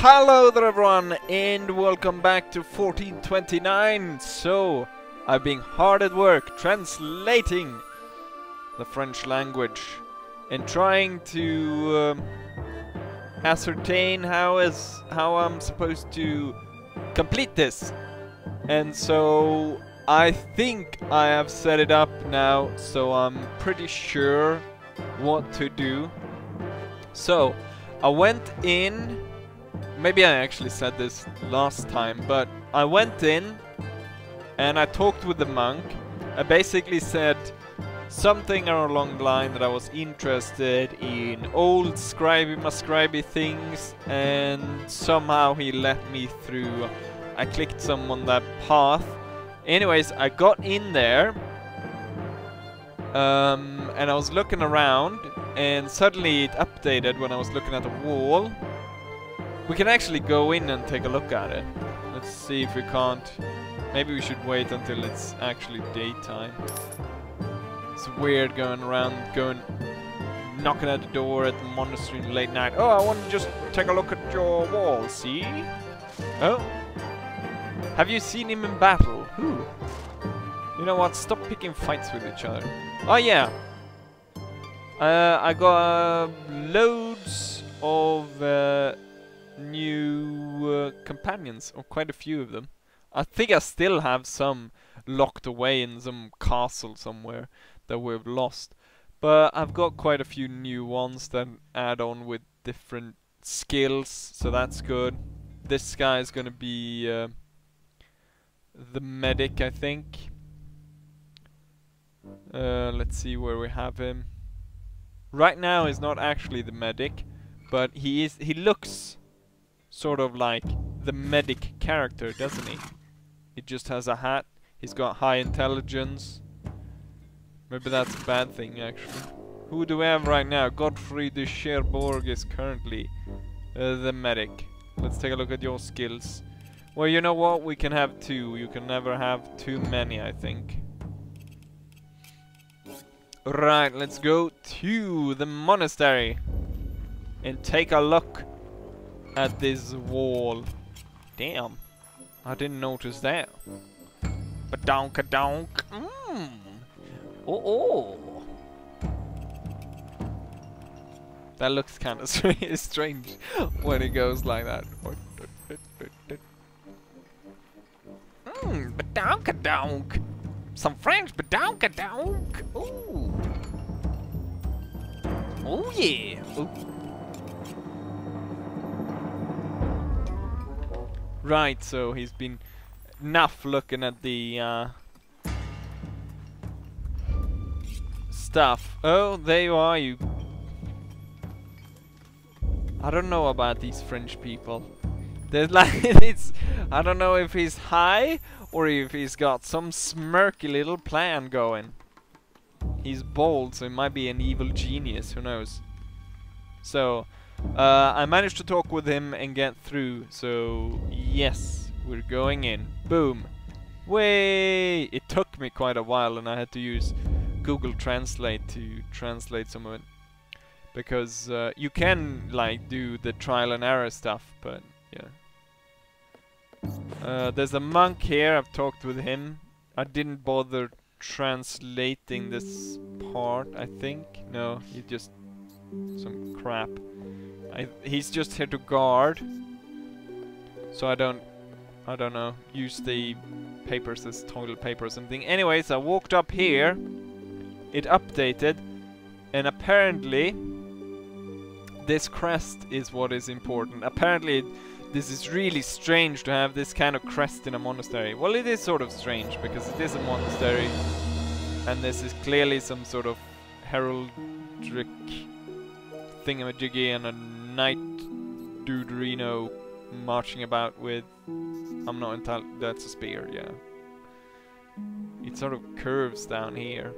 Hello there everyone and welcome back to 1429. So, I've been hard at work translating the French language and trying to um, ascertain how is how I'm supposed to complete this. And so I think I have set it up now so I'm pretty sure what to do. So, I went in maybe I actually said this last time, but I went in and I talked with the monk. I basically said something along the line that I was interested in old scribey mascribey things and somehow he let me through. I clicked some on that path. Anyways, I got in there um, and I was looking around and suddenly it updated when I was looking at the wall we can actually go in and take a look at it. Let's see if we can't. Maybe we should wait until it's actually daytime. It's weird going around, going, knocking at the door at the monastery late night. Oh, I want to just take a look at your wall, see? Oh. Have you seen him in battle? Who? You know what? Stop picking fights with each other. Oh, yeah. Uh, I got uh, loads of... Uh, new uh, companions, or quite a few of them. I think I still have some locked away in some castle somewhere that we've lost. But I've got quite a few new ones that add on with different skills, so that's good. This guy is gonna be uh, the medic, I think. Uh, let's see where we have him. Right now he's not actually the medic, but he is. He looks sort of like the medic character, doesn't he? He just has a hat. He's got high intelligence. Maybe that's a bad thing, actually. Who do we have right now? Godfrey de Cherbourg is currently uh, the medic. Let's take a look at your skills. Well, you know what? We can have two. You can never have too many, I think. Right, let's go to the monastery and take a look at this wall. Damn. I didn't notice that. Badonka donk. Mmm. Oh oh. That looks kind of strange when it goes like that. Mmm, badonka donk. Some French badonka donk. Ooh. Oh yeah. Ooh. Right, so he's been enough looking at the uh, stuff. Oh, there you are, you. I don't know about these French people. There's like it's. I don't know if he's high or if he's got some smirky little plan going. He's bold, so he might be an evil genius. Who knows? So uh, I managed to talk with him and get through, so yes, we're going in. Boom. Way! It took me quite a while and I had to use Google Translate to translate some of it. Because uh, you can like do the trial and error stuff, but yeah. Uh, there's a monk here, I've talked with him. I didn't bother translating this part, I think. No, he just... some crap. I, he's just here to guard. So I don't, I don't know, use the papers as toilet paper or something. Anyways, I walked up here. It updated. And apparently, this crest is what is important. Apparently, this is really strange to have this kind of crest in a monastery. Well, it is sort of strange, because it is a monastery. And this is clearly some sort of heraldic thingamajiggy and a knight Reno marching about with... I'm not entirely... That's a spear, yeah. It sort of curves down here.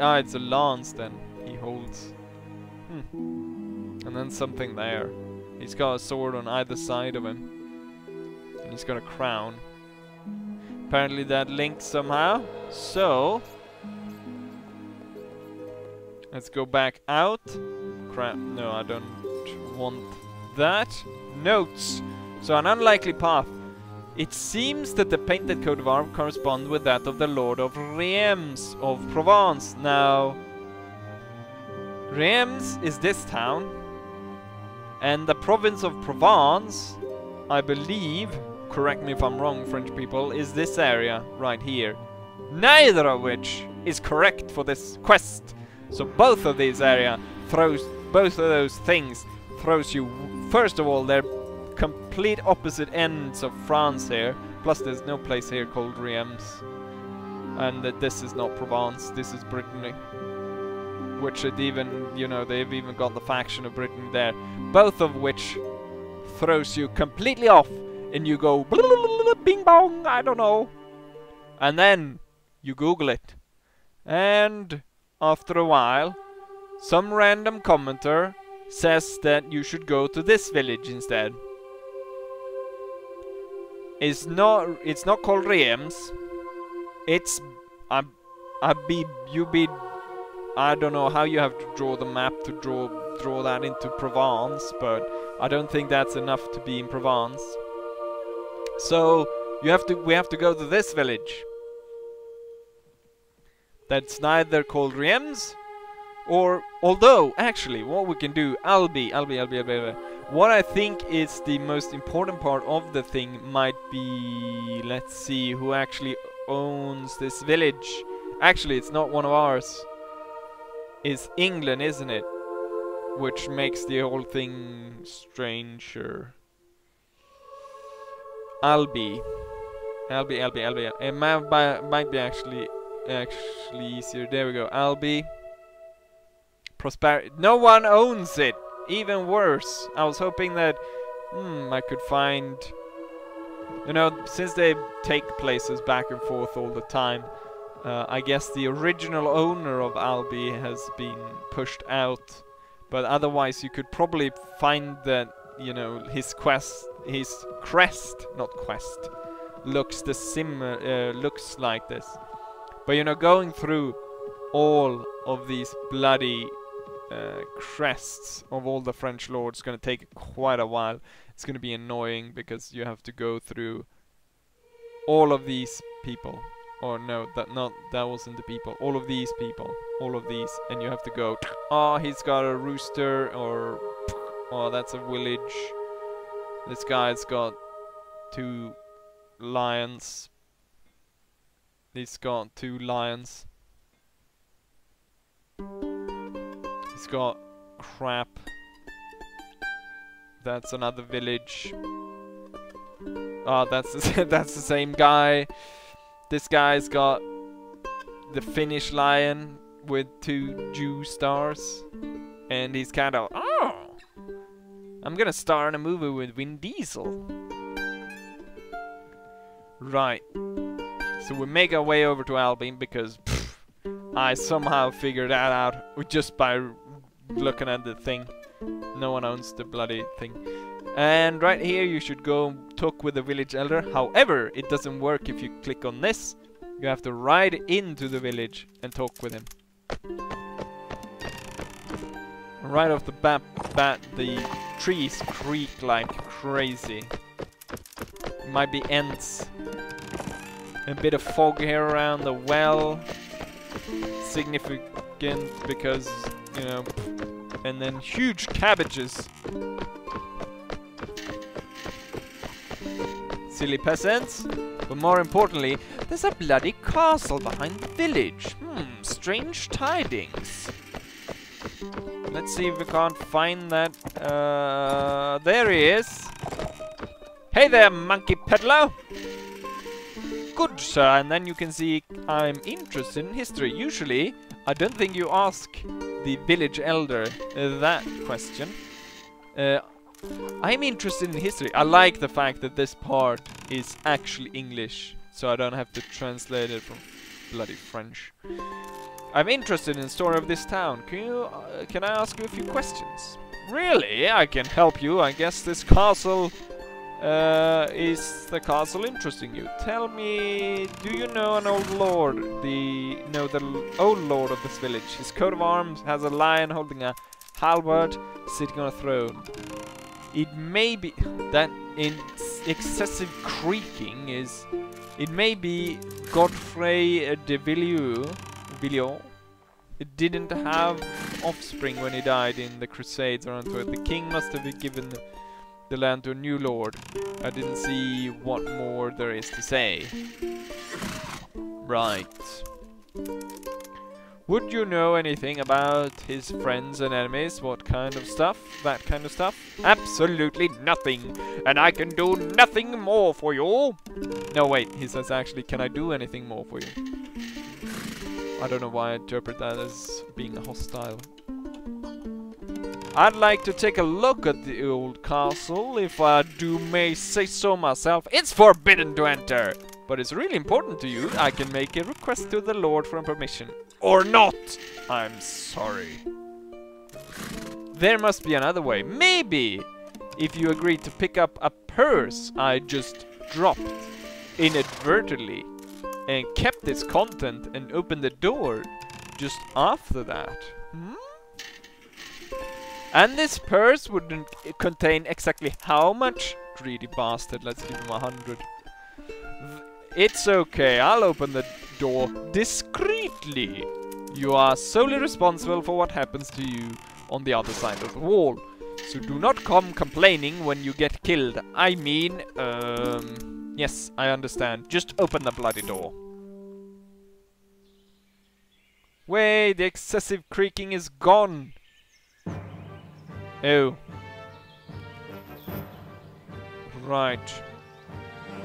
ah, it's a lance then he holds. Hmm. And then something there. He's got a sword on either side of him. And he's got a crown. Apparently that linked somehow. So... Let's go back out. Crap, no, I don't want that. Notes. So an unlikely path. It seems that the painted coat of arms corresponds with that of the Lord of Reims of Provence. Now, Reims is this town, and the province of Provence, I believe, correct me if I'm wrong, French people, is this area right here. Neither of which is correct for this quest. So both of these area throws both of those things throws you first of all they're complete opposite ends of France here. Plus there's no place here called Reims. And that this is not Provence, this is Brittany. Which it even, you know, they've even got the faction of Brittany there. Both of which throws you completely off and you go bing bong, I don't know. And then you Google it. And after a while, some random commenter says that you should go to this village instead. It's not it's not called Reims. It's I I be you be I don't know how you have to draw the map to draw draw that into Provence, but I don't think that's enough to be in Provence. So you have to we have to go to this village. That's neither called Reims or although actually what we can do Albi Albi Albi Albi, Albi. What I think is the most important part of the thing might be let's see who actually owns this village. Actually it's not one of ours. It's England isn't it? Which makes the whole thing stranger. Albi. Albi Albi Albi it might be actually actually easier there we go Albi prosperity. No one owns it. Even worse. I was hoping that hmm, I could find. You know, since they take places back and forth all the time, uh, I guess the original owner of Albi has been pushed out. But otherwise, you could probably find that you know his quest, his crest, not quest, looks the sim uh, looks like this. But you know, going through all of these bloody uh, crests of all the French lords is going to take quite a while. It's going to be annoying because you have to go through all of these people. Or no, that not that wasn't the people. All of these people, all of these, and you have to go. Oh, he's got a rooster, or oh, that's a village. This guy's got two lions. He's got two lions. He's got crap. That's another village. Oh, that's the, that's the same guy. This guy's got the Finnish lion with two Jew stars. And he's kind of, oh, I'm gonna star in a movie with Vin Diesel. Right. So we make our way over to Albion because pff, I somehow figured that out just by looking at the thing. No one owns the bloody thing. And right here you should go talk with the village elder. However, it doesn't work if you click on this. You have to ride into the village and talk with him. Right off the bat, bat the trees creak like crazy. Might be ants. A bit of fog here around the well. Significant because you know, and then huge cabbages. Silly peasants. But more importantly, there's a bloody castle behind the village. Hmm, strange tidings. Let's see if we can't find that. Uh, there he is. Hey there, monkey peddler. Good, sir. And then you can see I'm interested in history. Usually, I don't think you ask the village elder uh, that question. Uh, I'm interested in history. I like the fact that this part is actually English, so I don't have to translate it from bloody French. I'm interested in the story of this town. Can you, uh, can I ask you a few questions? Really? I can help you. I guess this castle uh, is the castle interesting you? Tell me, do you know an old lord? The no, the old lord of this village. His coat of arms has a lion holding a halberd, sitting on a throne. it may be that in excessive creaking is it may be Godfrey de Villiers, Villiers. It didn't have offspring when he died in the Crusades or Antwerp. The king must have been given the land to a new lord. I didn't see what more there is to say. Right. Would you know anything about his friends and enemies? What kind of stuff? That kind of stuff? Absolutely nothing! And I can do nothing more for you! No, wait, he says actually, can I do anything more for you? I don't know why I interpret that as being hostile. I'd like to take a look at the old castle, if I do may say so myself. It's forbidden to enter! But it's really important to you, I can make a request to the Lord for permission or not. I'm sorry. There must be another way. Maybe if you agree to pick up a purse I just dropped inadvertently and kept its content and opened the door just after that. Hmm? And this purse wouldn't contain exactly how much? Greedy bastard, let's give him a hundred. It's okay, I'll open the door discreetly. You are solely responsible for what happens to you on the other side of the wall. So do not come complaining when you get killed. I mean, um... Yes, I understand. Just open the bloody door. Way, the excessive creaking is gone. Oh. Right.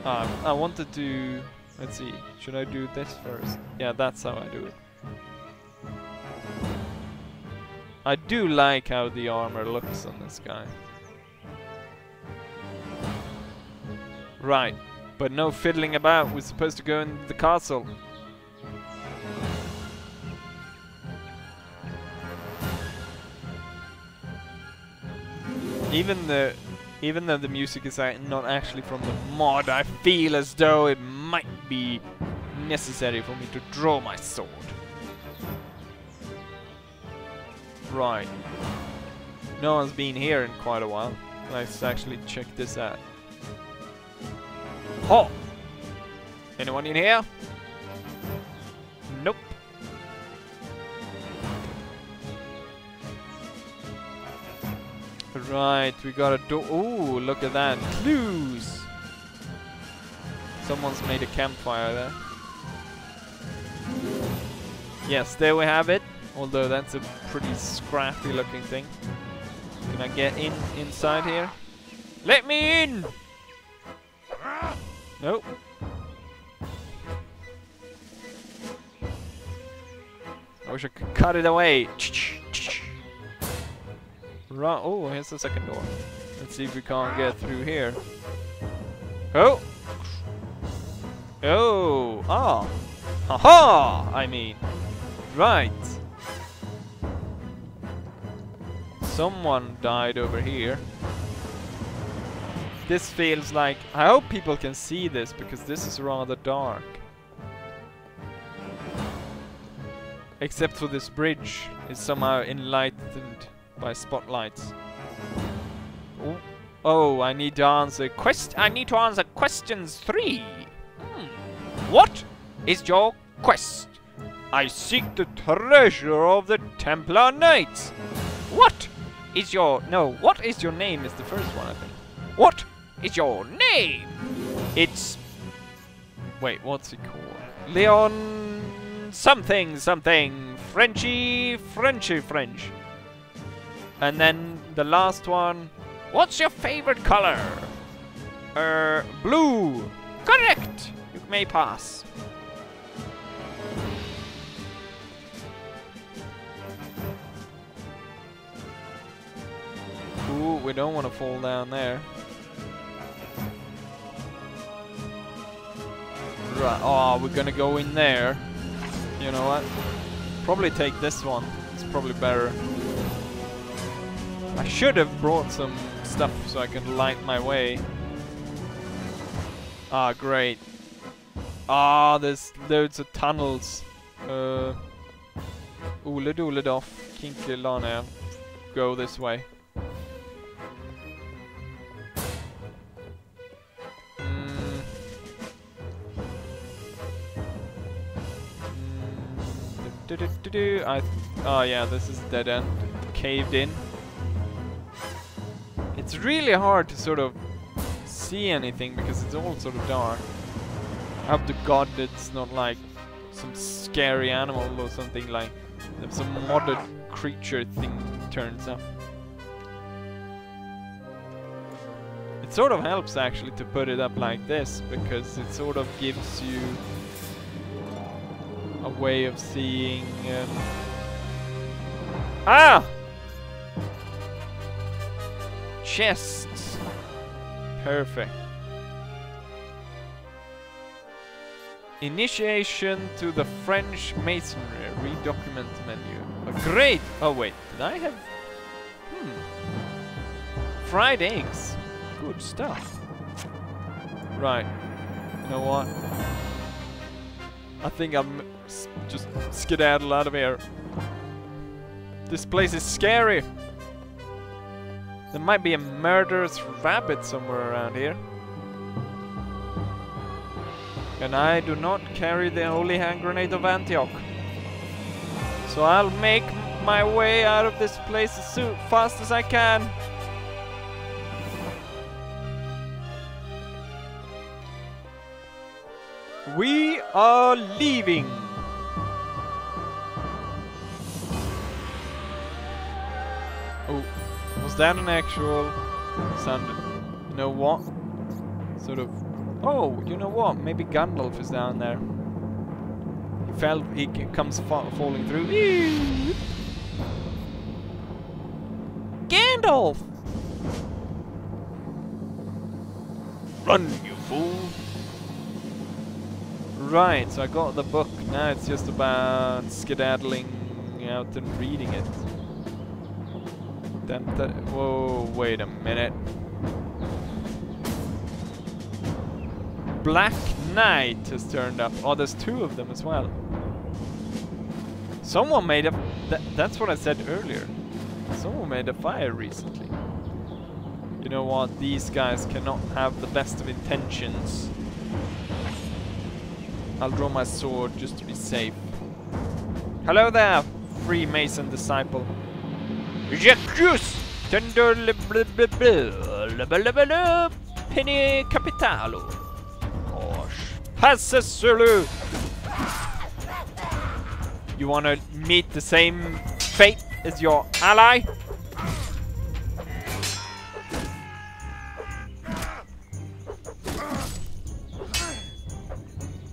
Um, I wanted to... Let's see. Should I do this first? Yeah, that's how I do it. I do like how the armor looks on this guy. Right. But no fiddling about. We're supposed to go in the castle. Even the even though the music is not actually from the mod, I feel as though it might be necessary for me to draw my sword. Right. No one's been here in quite a while. Let's actually check this out. Oh! Anyone in here? Right, we got a door. Ooh, look at that. Clues! Someone's made a campfire there. Yes, there we have it. Although that's a pretty scrappy looking thing. Can I get in inside here? Let me in! Nope. I wish I could cut it away. Right. Oh, here's the second door. Let's see if we can't get through here. Oh! Oh! Ah! Haha! I mean. Right. Someone died over here. This feels like... I hope people can see this, because this is rather dark. Except for this bridge. It's somehow enlightened by spotlights. Oh, I need to answer quest. I need to answer questions three. Hmm. What is your quest? I seek the treasure of the Templar Knights. What is your no? What is your name? Is the first one I think. What is your name? It's wait, what's it called? Leon something something Frenchy Frenchy French. And then the last one. What's your favorite color? Er, blue. Correct. You may pass. Ooh, we don't want to fall down there. Right, oh, we're gonna go in there. You know what? Probably take this one. It's probably better. I should have brought some stuff so I can light my way. Ah, great. Ah, there's loads of tunnels. Uh, Oled Oledoff, Kinkilane. Go this way. Mm. Mm. Do, do, do, I oh yeah, this is dead end. Caved in. It's really hard to sort of see anything because it's all sort of dark. I hope to God it's not like some scary animal or something like some modded creature thing turns up. It sort of helps actually to put it up like this because it sort of gives you a way of seeing um Ah! Chests. Perfect. Initiation to the French masonry. Read document menu. Oh, great! Oh wait, did I have... Hmm. Fried eggs. Good stuff. Right. You know what? I think I'm just skedaddle out of here. This place is scary. There might be a murderous rabbit somewhere around here. And I do not carry the holy hand grenade of Antioch. So I'll make my way out of this place as fast as I can. We are leaving. That an actual sound? You know what? Sort of. Oh, you know what? Maybe Gandalf is down there. He fell. He comes fa falling through. Gandalf! Run, you fool! Right, so I got the book. Now it's just about skedaddling out and reading it. Then, whoa, wait a minute. Black Knight has turned up. Oh, there's two of them as well. Someone made a... Th that's what I said earlier. Someone made a fire recently. You know what? These guys cannot have the best of intentions. I'll draw my sword just to be safe. Hello there, Freemason disciple. Jacques tender penny capitalo. Gosh. You wanna meet the same fate as your ally?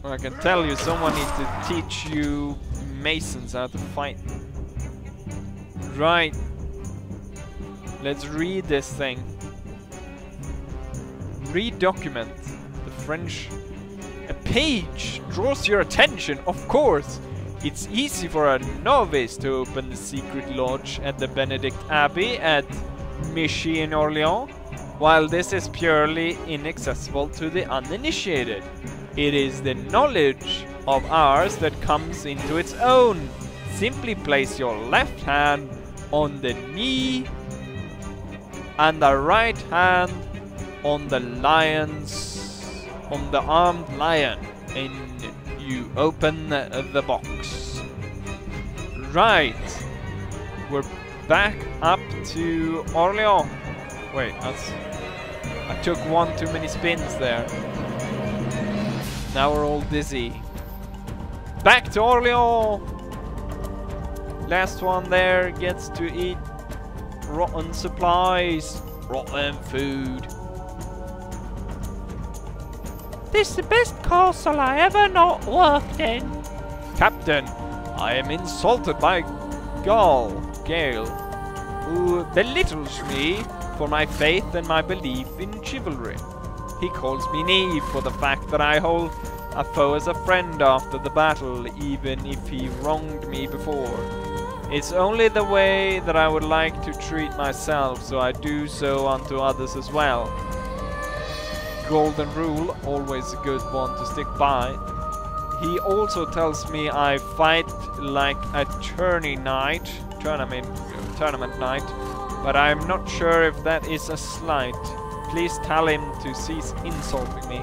I can tell you, someone needs to teach you Masons how to fight. Right. Let's read this thing. Read document. The French... A page draws your attention, of course. It's easy for a novice to open the secret lodge at the Benedict Abbey at Michy in Orleans, while this is purely inaccessible to the uninitiated. It is the knowledge of ours that comes into its own. Simply place your left hand on the knee and the right hand on the lion's on the armed lion and you open the box. Right. We're back up to Orleans. Wait, that's I took one too many spins there. Now we're all dizzy. Back to Orleans! Last one there gets to eat rotten supplies, rotten food. This is the best castle I ever not worked in. Captain, I am insulted by Gaul, Gale, who belittles me for my faith and my belief in chivalry. He calls me naive for the fact that I hold a foe as a friend after the battle, even if he wronged me before. It's only the way that I would like to treat myself, so I do so unto others as well. Golden rule, always a good one to stick by. He also tells me I fight like a tourney knight, tournament, tournament knight, but I'm not sure if that is a slight. Please tell him to cease insulting me.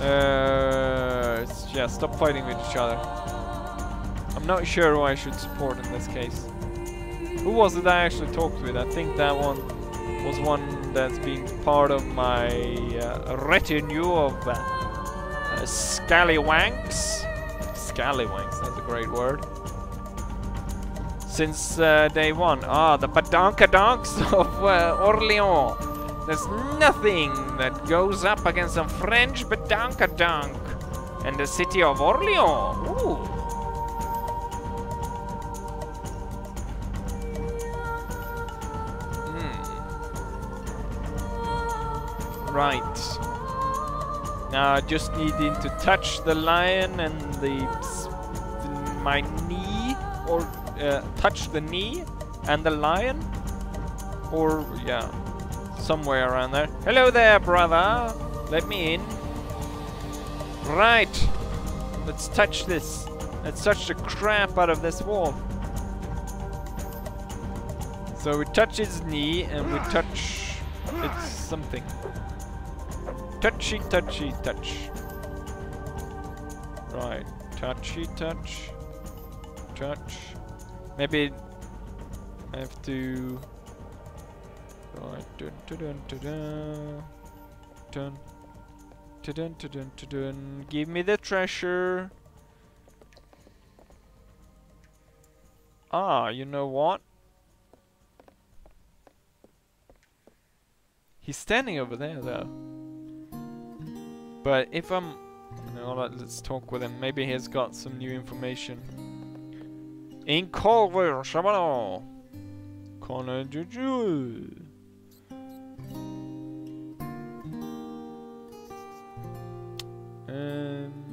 Uh, yeah, stop fighting with each other. I'm not sure who I should support in this case. Who was it I actually talked with? I think that one was one that's been part of my uh, retinue of uh, uh, scallywanks. Scallywanks, that's a great word. Since uh, day one. Ah, the badonkadonks of uh, Orleans. There's nothing that goes up against a French badonkadonk and the city of Orleans. Ooh. Right. Now I just needing to touch the lion and the, my knee, or uh, touch the knee and the lion, or yeah, somewhere around there. Hello there, brother. Let me in. Right. Let's touch this. Let's touch the crap out of this wall. So we touch his knee and we touch it's something. Touchy touchy touch. Right. Touchy touch. Touch. Maybe I have to Right. Dun dun dun dun dun. Dun. Dun dun dun dun dun. Give me the treasure. Ah, you know what? He's standing over there though. But if I'm no, let- let's talk with him. Maybe he's got some new information. In Culver, Shabano. Connor Juju. Um.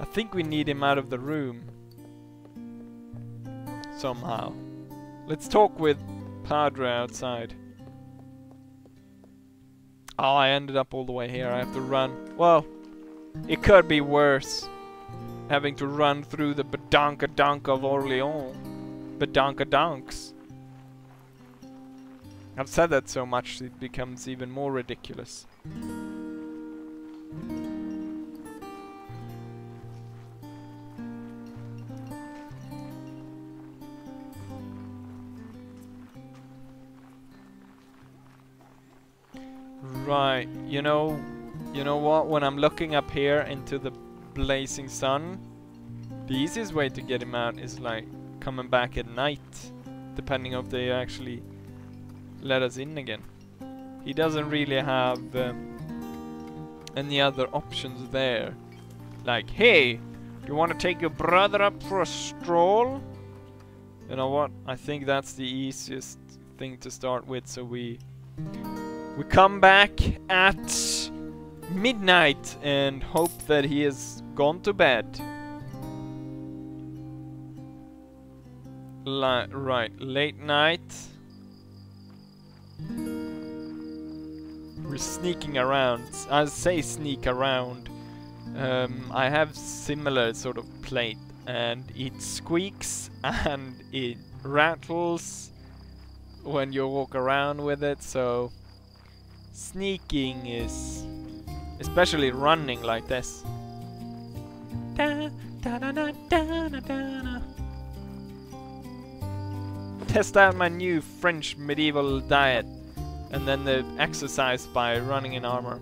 I think we need him out of the room. Somehow. Let's talk with Padre outside. Oh, I ended up all the way here. I have to run. Well, it could be worse. Having to run through the Badonkadonk of Orleans. Badonkadonks. I've said that so much it becomes even more ridiculous. Right, you know, you know what? When I'm looking up here into the blazing sun, the easiest way to get him out is like coming back at night, depending if they actually let us in again. He doesn't really have um, any other options there. Like, hey, you want to take your brother up for a stroll? You know what? I think that's the easiest thing to start with. So we we come back at midnight and hope that he has gone to bed. Right, late night. We're sneaking around. I say sneak around. Um, I have similar sort of plate, and it squeaks and it rattles when you walk around with it. So sneaking is, especially running like this. Da, da, da, Test out my new French medieval diet and then the exercise by running in armor.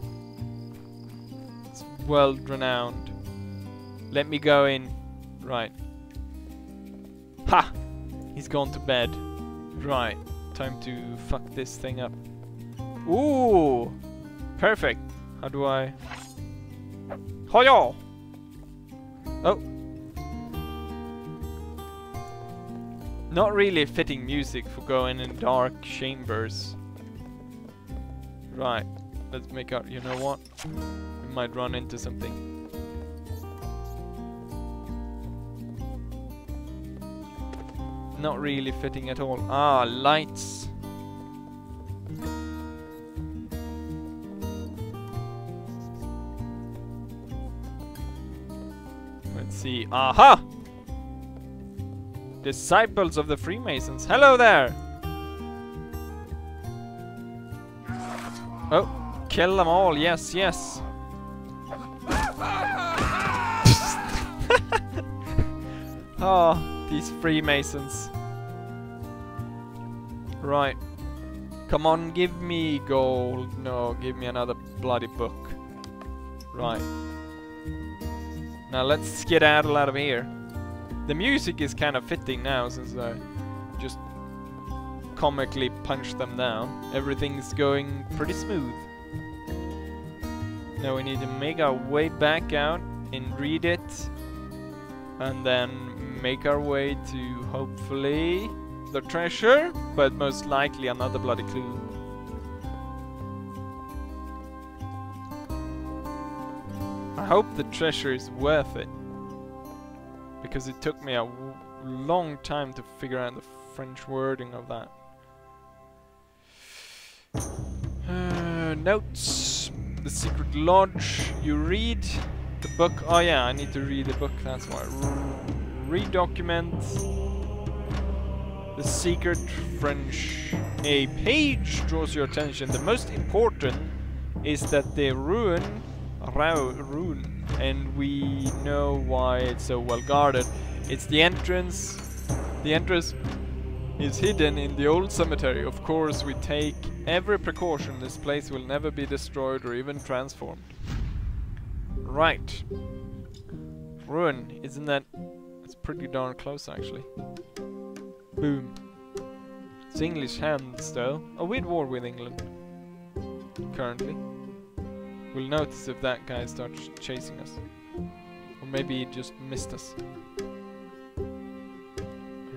It's world renowned. Let me go in. Right. Ha! He's gone to bed. Right. Time to fuck this thing up. Ooh! Perfect. How do I... Hoyo! Oh. Not really fitting music for going in dark chambers. Right. Let's make out. You know what? We might run into something. not really fitting at all. Ah, lights. Let's see. Aha! Disciples of the Freemasons. Hello there! Oh, kill them all. Yes, yes. oh, these Freemasons. Right. Come on, give me gold. No, give me another bloody book. Right. Now let's skedaddle out of here. The music is kind of fitting now since I just comically punched them down. Everything's going pretty smooth. Now we need to make our way back out and read it. And then make our way to hopefully the treasure, but most likely another bloody clue. I hope the treasure is worth it. Because it took me a long time to figure out the French wording of that. Uh, notes. The Secret Lodge. You read the book. Oh yeah, I need to read the book, that's why. Read documents. The Secret French. A page draws your attention. The most important is that the ruin rune, and we know why it's so well guarded. It's the entrance. The entrance is hidden in the old cemetery. Of course, we take every precaution. This place will never be destroyed or even transformed. Right. Ruin, isn't that... It's pretty darn close, actually. Boom. It's English hands, though. Oh, we're at war with England. Currently. We'll notice if that guy starts chasing us. Or maybe he just missed us.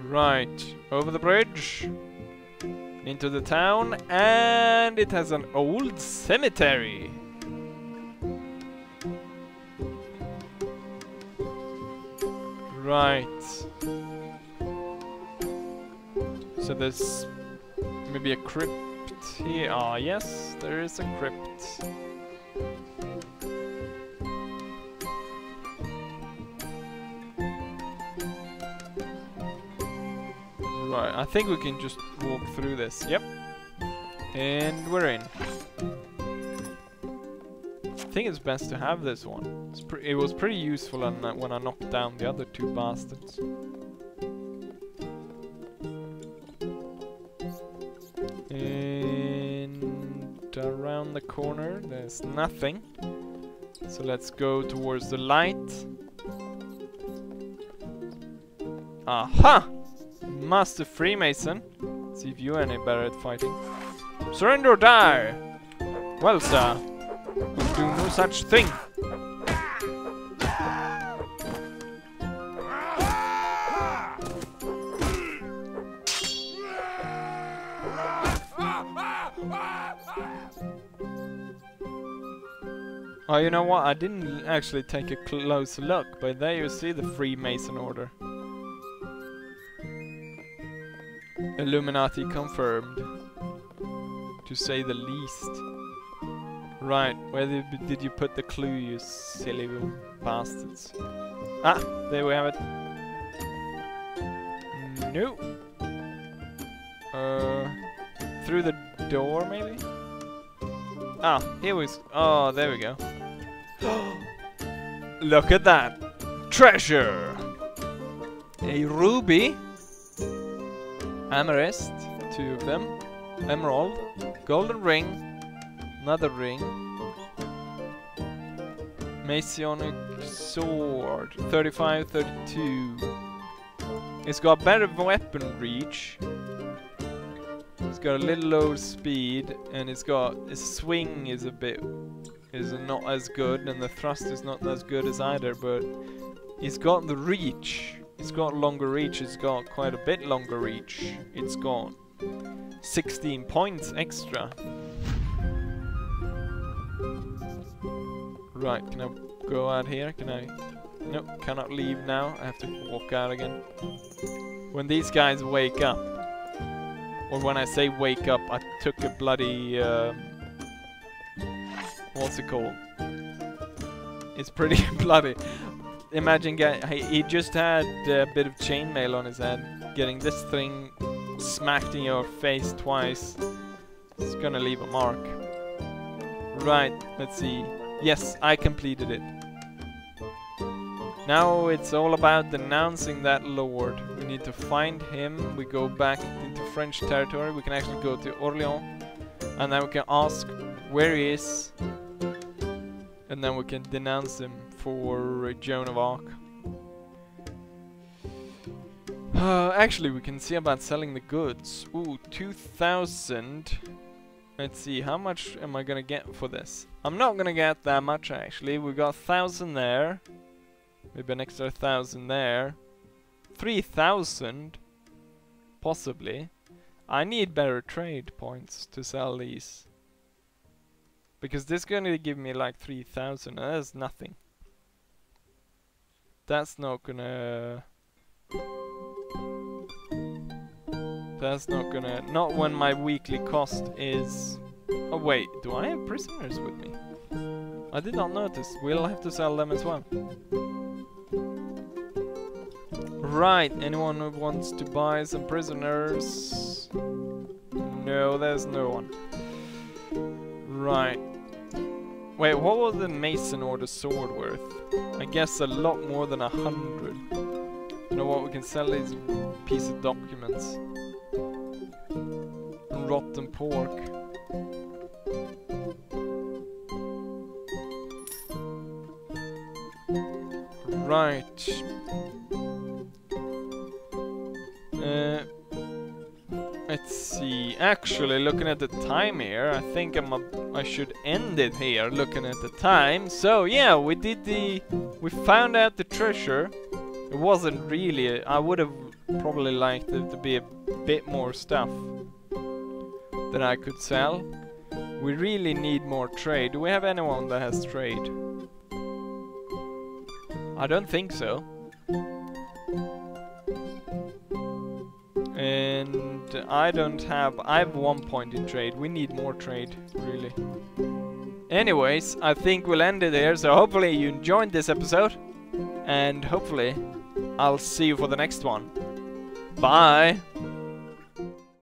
Right, over the bridge. Into the town, and it has an old cemetery. Right. So there's maybe a crypt here. Ah, yes, there is a crypt. Right, I think we can just walk through this. Yep. And we're in. I think it's best to have this one. It was pretty useful when I knocked down the other two bastards. Corner, there's nothing. So let's go towards the light. Aha! Master Freemason. See if you're any better at fighting. Surrender or die! Well, sir, we'll do no such thing. Oh, you know what? I didn't actually take a close look, but there you see the Freemason Order. Illuminati confirmed. To say the least. Right, where did, you put the clue, you silly little bastards? Ah, there we have it. No. Uh, through the door, maybe? Ah, here we. Oh, there we go. Look at that! Treasure! A ruby. Amethyst, two of them. Emerald. Golden ring. Another ring. Masonic sword. 35, 32. It's got better weapon reach. It's got a little lower speed, and it's got its swing is a bit is not as good, and the thrust is not as good as either. But it's got the reach. It's got longer reach. It's got quite a bit longer reach. It's got 16 points extra. Right, can I go out here? Can I? No, cannot leave now. I have to walk out again. when these guys wake up, or when I say wake up, I took a bloody, um, what's it called? It's pretty bloody. Imagine he, just had a bit of chainmail on his head, getting this thing smacked in your face twice. It's gonna leave a mark. Right, let's see. Yes, I completed it. Now it's all about denouncing that lord. We need to find him. We go back into French territory. We can actually go to Orleans. And then we can ask where he is. And then we can denounce him for Joan of Arc. Uh, actually, we can see about selling the goods. Ooh, 2,000. Let's see, how much am I gonna get for this? I'm not gonna get that much actually. We got 1,000 there. Maybe an extra 1,000 there. 3,000? Possibly. I need better trade points to sell these. Because this is gonna give me like 3,000 and that's nothing. That's not gonna... That's not gonna... Not when my weekly cost is... Oh wait, do I have prisoners with me? I did not notice. We'll have to sell them as well. Right, anyone who wants to buy some prisoners? No, there's no one. Right. Wait, what was the mason or the sword worth? I guess a lot more than a hundred. You know what, we can sell these piece of documents rotten pork. Right. See. Actually, looking at the time here, I think I'm a, I should end it here. Looking at the time. So yeah, we did the. We found out the treasure. It wasn't really. I would have probably liked it to be a bit more stuff that I could sell. We really need more trade. Do we have anyone that has trade? I don't think so. And Uh, I don't have... I have one point in trade. We need more trade, really. Anyways, I think we'll end it here. So hopefully you enjoyed this episode. And hopefully I'll see you for the next one. Bye!